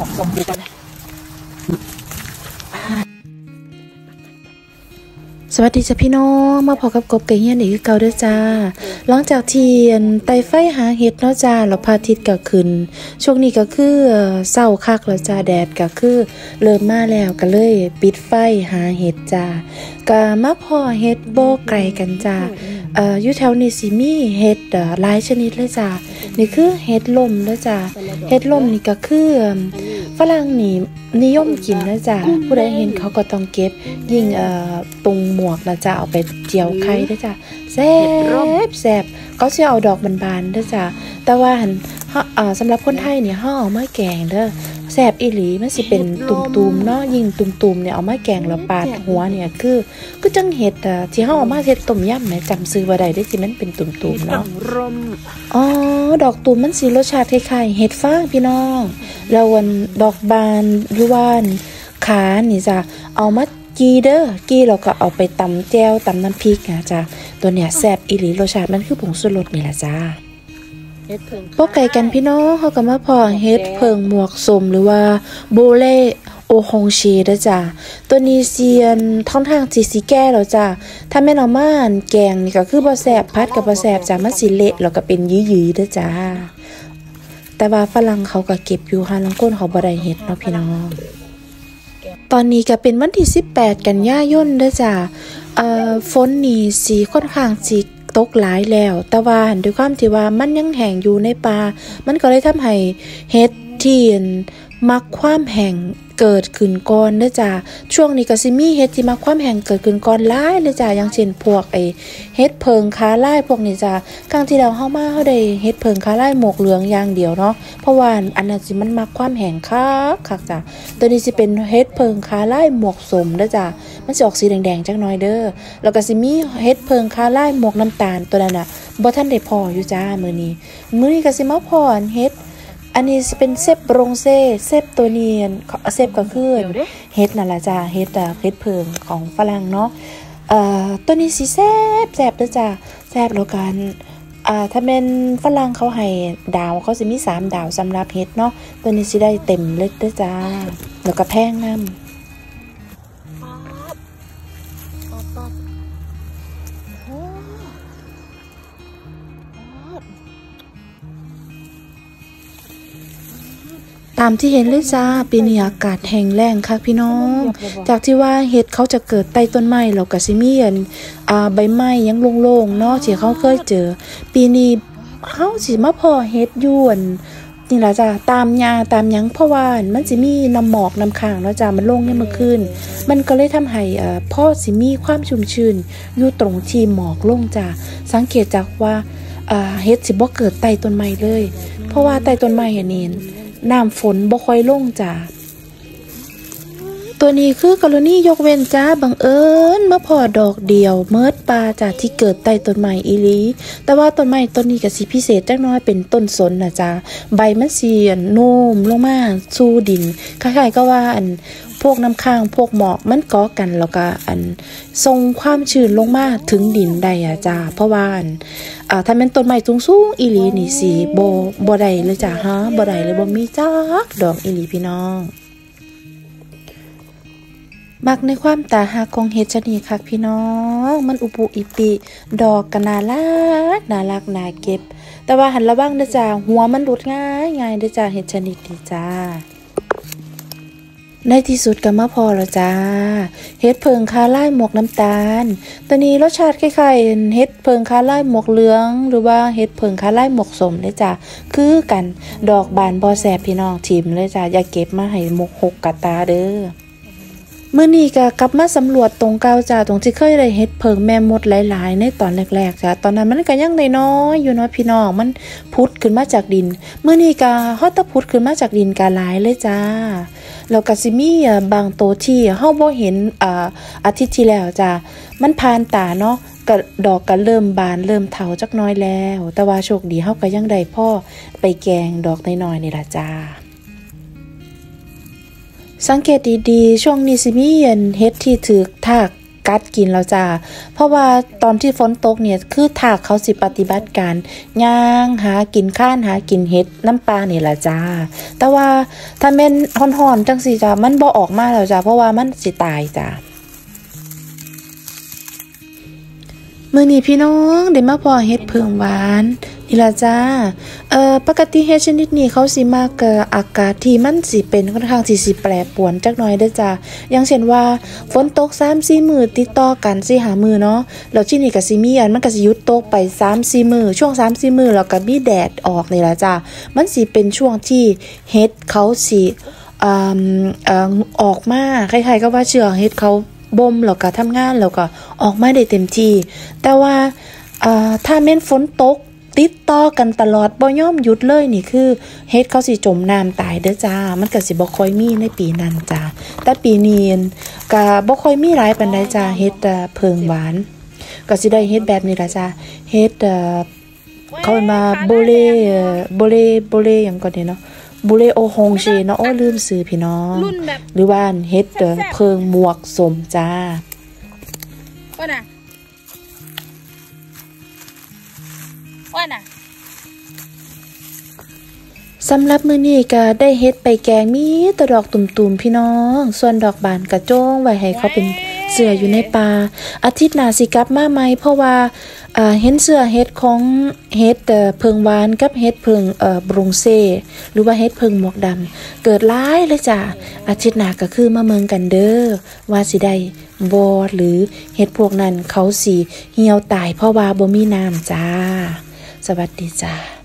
หมกสมดูกันสวัสดีจ้ะพี่น้องมาพอกับกบกเฮียนอีกเก่าเด้อจ้าหลังจากเที่ไตไฟหาเห็ดเนาะจ้าแล้วพระอาทิตย์ก็ขึ้น ช่วงนี้ก็คือเศร้าคักแล้วจ้าแดดก็คือ เริ่มมาแล้วก็เลย ปิดไฟหาเห็ดจ้าก็มาพอเห็ดโบไก่กันจ้า เอ่ออยู่แถวนี้สิมีเห็ดหลายชนิดเลยจ้านี่คือเห็ดลมเด้อจ้าเห็ดลมนี่ก็คือฝรั่งนี่นิยมกินนะจ้าผู้ใดเห็นเขาก็ต้องเก็บ ยิ่งเอ่อปรุงหมวกนะจ้าเอาไปเจียวไข่เด้อจ้าแซ่บแซ่บก็สิเอาดอกบานๆเด้อจ้าแต่ว่าหันเฮาอ่าสำหรับคนไทยเนี่ยเฮาเอามาแกงเด้อ แซ่บอีหลีมันสิเป็นตุ่มๆเนาะยิ่งตุ่มๆเนี่ยเอามาแกงแล้วปาดหัวเนี่ยคือคือจังเห็ดอะที่เฮาเอามาเฮ็ดต้มยำแหมจำซื้อบ่ได้เด้อที่มันเป็นตุ่มๆเนาะร่มอ๋อดอกตูมมันสีรสชาติคล้ายๆเห็ดฟางพี่น้อง แล้ววันดอกบานหรือว่าขานี่จ้ะเอามากีเด้อกีเราก็เอาไปตำแจ่วตำน้ำพริกนะจ้ะตัวเนี้ยแซ่บอีหลีรสชาติมันคือผงชูรสนี่แหละจ้า เฮ็ดเพิ่งพวกไก่กันพี่น้องเขาก็มาพอเฮ็ดเพิงหมวกสมหรือว่าโบเล่โอฮงเชเด้จ้ะตัวนี้เซียนท่องทางสีสีแก้แล้วจ้ะถ้าแม่นอามานแกงนี่ก็คือบ่แซบพัดกับบ่แซบจ้ะมันสิเละแล้วก็เป็นหยีๆเด้จ้าแต่ว่าฝรั่งเขาก็เก็บอยู่หาลังก้นเขาบ่ได้เฮ็ดเนาะพี่น้องตอนนี้ก็เป็นวันที่ 18 กันยายนเด้อจ้ะเอ่อฝนนี่สีค่อนข้างสิ ตกหลายแล้ว แต่ว่าหันด้วยความที่ว่ามันยังแห้งอยู่ในป่ามันก็เลยทำให้เฮ็ดที่ มักความแห้งเกิดขึ้นก่อนเด้อจ้ะช่วงนี้ก็สิมีเฮ็ดที่มักความแห้งเกิดขึ้นก่อนหลายเลยจ้ะอย่างเช่นพวกไอ้เฮ็ดเพิงขาไลายพวกนี้จ้ะครั้งที่แล้วเฮามาเฮาได้เฮ็ดเพิงขาไลายหมวกเหลืองอย่างเดียวเนาะเพราะว่าอันนั้นสิมันมักความแห้งคักคักจ้ะตัวนี้สิเป็นเฮ็ดเพิงค้าไล่หมวกสมเด้อจ้ะมันสิออกสีแดงๆจักหน่อยเด้อแล้วก็สิมีเฮ็ดเพิงค้าไล่หมวกน้ำตาลตัวนั้นน่ะบ่ทันได้พออยู่จ้ามื้อนี้มื้อนี้ก็สิมาพอนเฮ็ด อันนี้สิเป็นเซฟบรงเซ่เซฟตัวนี้อันเซฟก็คือเดี๋ยวเด้เฮ็ดนั่นล่ะจ้าเฮ็ดอะเฮ็ดเพิงของฝรั่งเนาะเอ่อตัวนี้สิแซ่บแซ่บเด้อจ้าแซ่บแล้วกันอ่าถ้าเป็นฝรั่งเขาให้ดาวเขาสิมีสามดาวสำหรับเฮ็ดเนาะตัวนี้สิได้เต็มเลยเด้อจ้าแล้วก็แพงนำ ตามที่เห็นเลยจ้าปีนี้อากาศแห้งแล้งค่ะพี่น้อง จากที่ว่าเห็ดเขาจะเกิดใต้ต้นไม้แล้วก็สิมีอันอ่าใบไม้ยังโล่งๆเนาะที่เขาเคยเจอ ปีนี้เฮาสิมาพอเห็ดยวนนี่ละจ้าตามยาตามยังเพราะว่ามันสิมีน้ำหมอกน้ำค้างเนาะจ้ามันลงในเมื่อคืนมันก็เลยทำให้อ่พ่อสิมีความชุ่มชื้นอยู่ตรงที่หมอกลงจ้าสังเกตจากว่าเห็ดสิบ่เกิดใต้ต้นไม้เลย เพราะว่าใต้ต้นไม้อันนี้ น้ำฝนบ่ค่อยลงจ้า ตัวนี้คือกรณียกเว้นจ้าบังเอิญมาพอดอกเดียวเมิดปลาจากที่เกิดใต้ต้นไม้อีลี แต่ว่าต้นไม้ต้นนี้ก็สิพิเศษจักน้อยเป็นต้นสนนะจ้าใบมันสิอันโน้มลงมาสู่ดินคล้ายๆก็ว่าอันพวกน้ำค้างพวกหมอกมันก่อกันแล้วก็อันทรงความชื้นลงมาถึงดินได้อะจ้าเพราะว่าอันอ่าถ้าเป็นต้นไม้สูงๆอีลีนี่สิบ่บ่ได้เลยจ้ะฮะบ่ได้เลยบ่มีจักดอกอีลีพี่น้อง มักในความตาหักของเฮ็ดชะนีคักพี่น้อง มันอุปุอิปิดอกกนารักนารักนาเก็บ แต่ว่าหันระวังเด้อจ้าหัวมันหลุดง่ายง่ายเด้อจ้าเฮ็ดชนิดนี้จ้าในที่สุดก็มาพอแล้วจ้า เฮ็ดเพิงคาไล่หมวกน้ำตาลตัวนี้รสชาติคล้ายๆเฮ็ดเพิงคาไล่หมวกเหลือง หรือว่าเฮ็ดเพิงคาไล่หมวกสมเลยจ้ะคือกันดอกบานบอแสบพี่น้องทิมเลยจ้ะอย่าเก็บมาให้หมกหกกะตาเด้อ มื้อนี้ก็กลับมาสำรวจตรงเก่าจ้าตรงที่เคยได้เฮ็ดเพิงแม่มดหลาย ๆ ในตอนแรกๆจ้ะตอนนั้นมันก็ยังน้อยๆอยู่เนาะพี่น้องมันพุดขึ้นมาจากดินเมื้อนี้ก็ฮอตะพุดขึ้นมาจากดินก็หลายเลยจ้าแล้วก็สิมี่บางโตที่เฮาบ่เห็นอ่าอาทิตย์ที่แล้วจ้ะมันผ่านตาเนาะก็ดอกก็เริ่มบานเริ่มเถาจักน้อยแล้ว แต่ว่าโชคดีเฮาก็ยังได้พ่อไปแกงดอกน้อยๆนี่ล่ะจ้า สังเกตดีๆ ช่วงนี้สิมีอันเฮ็ดที่ถือทากกัดกินแล้วจ้า เพราะว่าตอนที่ฝนตกเนี่ยคือถากเขาสิปฏิบัติการย่างหากินข้านหากินเห็ดน้ำปลาเนี่แหละจ้า แต่ว่าถ้าแม่นฮ้อนๆจังสิจ้ามันบ่ออกมาแล้วจ้าเพราะว่ามันสิตายจ้ามื้อนี้พี่น้องได้มาพอเฮ็ดเพิงหวาน นี่ละจ้า เอ่อ ปกติเฮชนิดนี้เขาสิมักเอ่ออากาศที่มันสิเป็นค่อนข้างสิสิแปรปรวนจักหน่อยเด้อจ้าอย่างเช่นว่าฝนตก3-4มื้อติดต่อกัน4-5มื้อเนาะ แล้วที่นี่ก็สิมีอันมันก็สิยุดตกไป3-4มื้อช่วง3-4มื้อแล้วก็มีแดดออกนี่ละจ้า มันสิเป็นช่วงที่เฮ็ดเขาสิอ่าอ่อออกมาใคล้ายๆกับว่าเชื้อเฮ็ดเขาบ่มแล้วก็ทำงานแล้วก็ออกมาได้เต็มที่ แต่ว่าอ่าถ้าแม่นฝนตก ติดต่อกันตลอดบ่ยอมหยุดเลยนี่คือเฮ็ดเขาสิจมน้ำตายเด้อจ้า มันก็สิบ่ค่อยมีในปีนั้นจ้าแต่ปีนี้ก็บ่ค่อยมีหลายปานใดจ้าเฮ็ดเอ่อเพิงหวาน ก็สิได้เฮ็ดแบบนี้ล่ะจ้าเฮ็ดเอ่อเขาเรียกมาโบเลเอ่อโบเลโบเลหยังก่อนนี่เนาะโบเลโอฮงเชเนาะโอ้ลืมชื่อพี่น้องรุ่นแบบหรือว่าเฮ็ดเอ่อเพิงหมวกสมจ้าว่าน่ะ ว่าน่ะสำหรับมื้อนี้ก็ได้เฮ็ดไปแกงมีแต่ดอกตุ่มๆพี่น้อง ส่วนดอกบานกระโจ้งไว้ให้เขาเป็นเสืออยู่ในป่าอาทิตย์หน้าสิกลับมาใหม่เพราะว่าเอ่อเห็นเสือเฮ็ดของเฮ็ดเอ่อเพิงหวานกับเฮ็ดเพิงเอ่อบรุงเซ หรือว่าเฮ็ดเพิงหมวกดำเกิดหลายเลยจ้ะอาทิตย์หน้าก็คือมาเมืองกันเด้อว่าสิได้บ่หรือเฮ็ดพวกนั้นเขาสิเหี่ยวตายเพราะว่าบ่มีน้ำจ้าส วัสดีจ้า